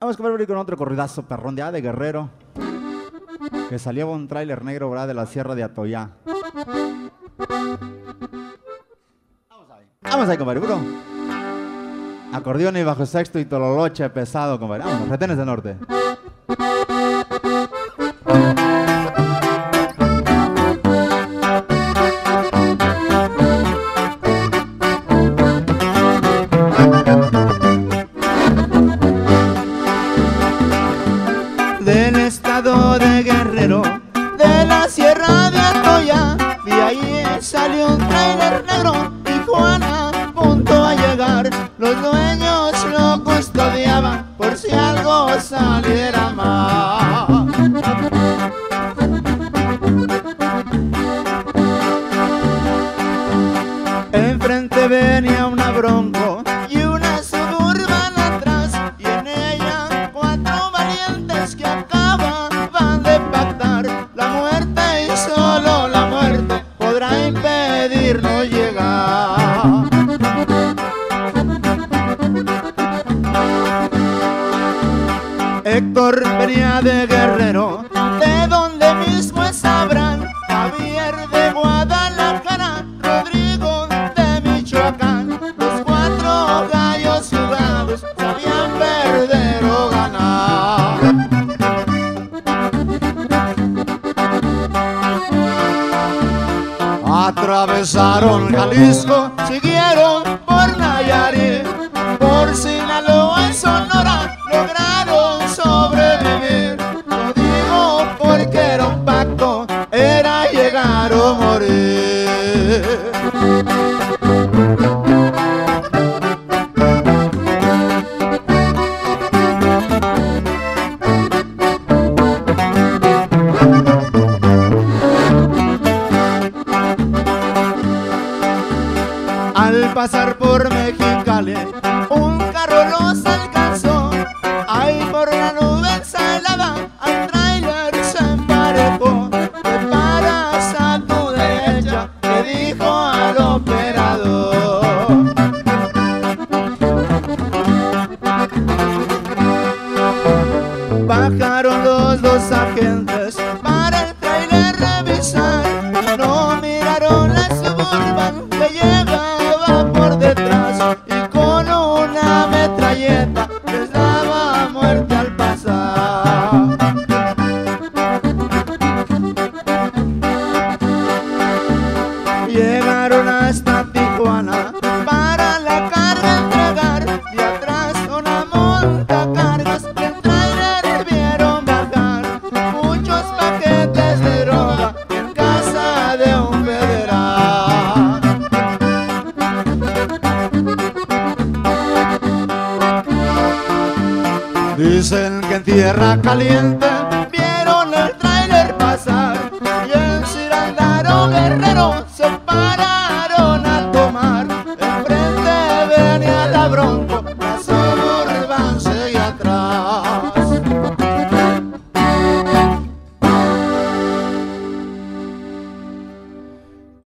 Vamos a ver con otro corridazo perrón de, de Guerrero. Que salió un tráiler negro, ¿verdad? De la Sierra de Atoyá. Vamos ahí. Vamos ahí, compadre, bro. Acordeón y bajo sexto y tololoche pesado, compadre. Vamos, retenes de norte. Del estado de Guerrero, de la sierra de Atoya, de ahí salió un trailer negro y Juana a punto a llegar, los dueños lo custodiaban por si algo saliera mal. Enfrente venía una bronco Héctor venía de Guerrero, de donde mismo es Abraham, Javier de Guadalajara, Rodrigo de Michoacán. Los cuatro gallos jugados sabían perder o ganar. Atravesaron Jalisco, siguieron Pasar por Mexicali, un carro los alcanzó. Ahí por la nube ensalada, al trailer se emparejó. Te paras a tu derecha, le dijo al operador. Bajaron los dos agentes Dicen que en tierra caliente